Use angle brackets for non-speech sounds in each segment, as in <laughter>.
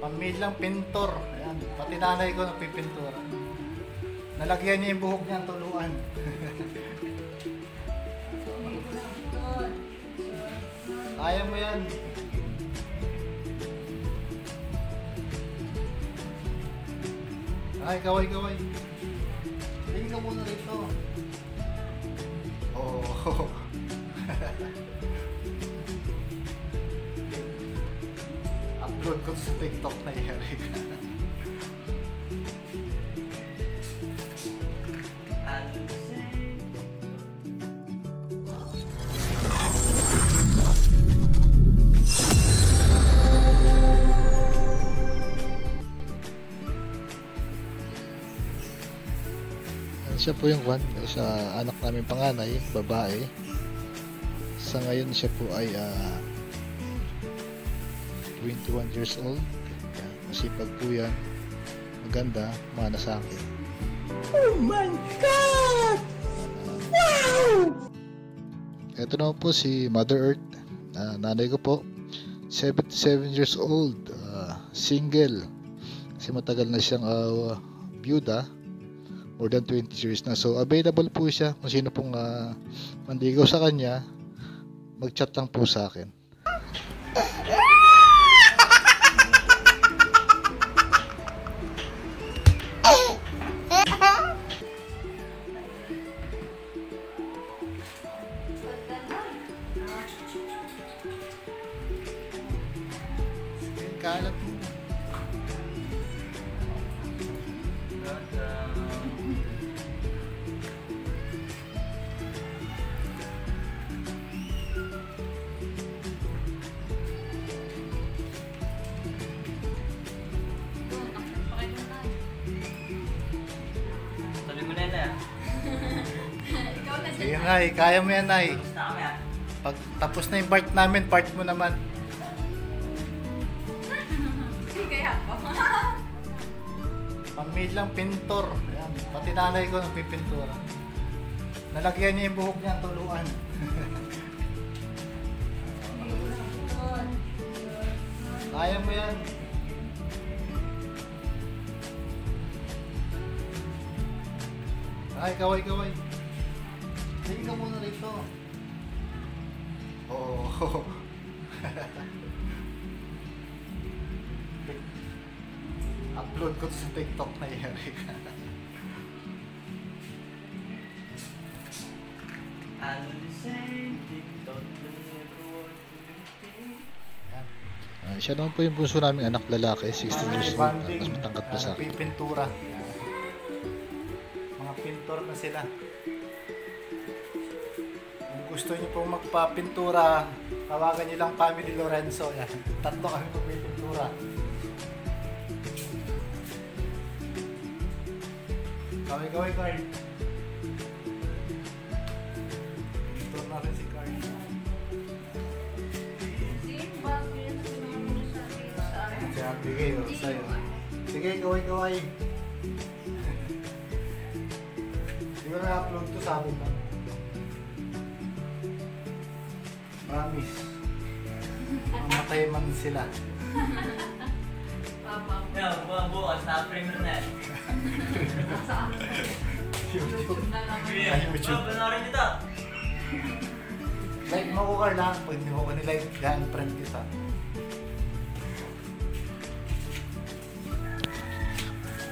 Pamilyang pintor. Ayan. Pati nanay ko nagpipintura. Nalagyan niya yung buhok niya ang tuluan. <laughs> Kaya mo yan. Ay, kaway, kaway. Tingin ka muna rito. Oh. <laughs> Upload ko sa TikTok na yari ka. siya po yung kwan sa anak namin panganay, babae. Sa ngayon siya po ay ah, 21 years old. Yan, masipag po yan. Maganda, mana sa akin. Oh my God! Wow! Ito naman po si Mother Earth. Ah, nanay ko po. 77 years old. ah, single. Kasi matagal na siyang ah, byuda more than 20 years na. So, available po siya kung sino pong uh, mandigaw sa kanya, mag-chat lang po sa akin. <laughs> Sige, Nay. Kaya mo yan, Nay. Pag tapos na yung part namin, part mo naman. <laughs> Kaya ako. <laughs> Pamilyang pintor. Ayan. Pati nanay ko nagpipintura. Nalagyan niya yung buhok niya ang tuluan. <laughs> Kaya mo yan. Ay, kaway, kaway. Tingin ka muna rito. Oh. Upload ko sa TikTok na to be Ayan. Ah, siya naman po yung bunso namin anak lalaki, 16 years old. Mas matangkat pa sa akin. Pipintura. Mga pintor na sila. Gusto niyo pong magpapintura, tawagan niyo lang family Lorenzo. Yan. Tatlo kami magpipintura. Kaway, kaway, Carl. Pintor na rin si Carl. Siya, bigay ko. Sige, kaway, kaway. Di ba na-upload to sa akin lang? Promise. Mamatay man sila. Papa. Yeah, buwan bukas, mo na. YouTube. Na lang. YouTube. Oh, panoorin nyo to. Like mo ko, Carl, ha? Pag hindi mo ko nilike, yan, friend kita.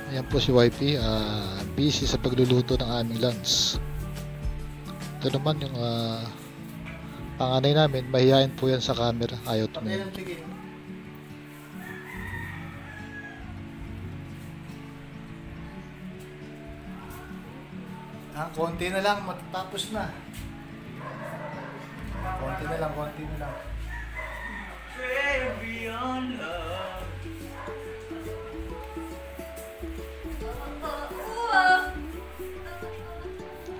Ayan po si YP, ah, busy sa pagluluto ng aming lunch. Ito naman yung ah, panganay namin, mahihain po yan sa camera, ayaw tumingin. Ah, konti na lang, matatapos na. Konti na lang, konti na lang. Beyond love.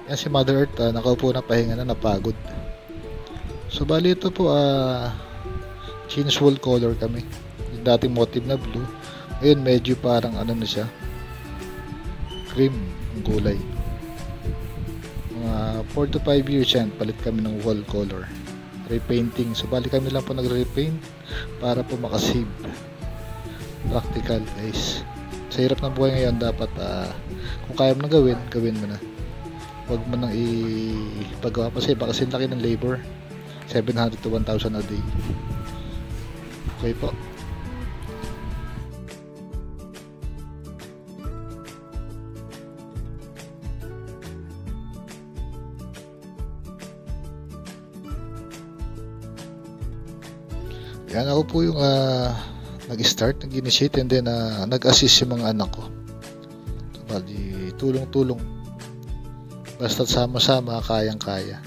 Yan si Mother Earth, ah, nakaupo na pahinga na, napagod. So bali ito po, ah, change wall color kami. Yung dating motive na blue. Ngayon medyo parang ano na siya, cream ang kulay. Mga 4 to 5 years yan, palit kami ng wall color. repainting. So bali kami lang po nagre-repaint para po makasave. Practical guys. Sa hirap ng buhay ngayon dapat ah, kung kaya mo na gawin, gawin mo na. Huwag mo nang ipagawa pa kasi baka kasi laki ng labor. 700 to 1,000 a day. Okay po. Yan ako po yung ah, nag-start, nag-initiate and then ah, nag-assist yung mga anak ko. So, bali, tulong-tulong. Basta sama-sama, kayang-kaya.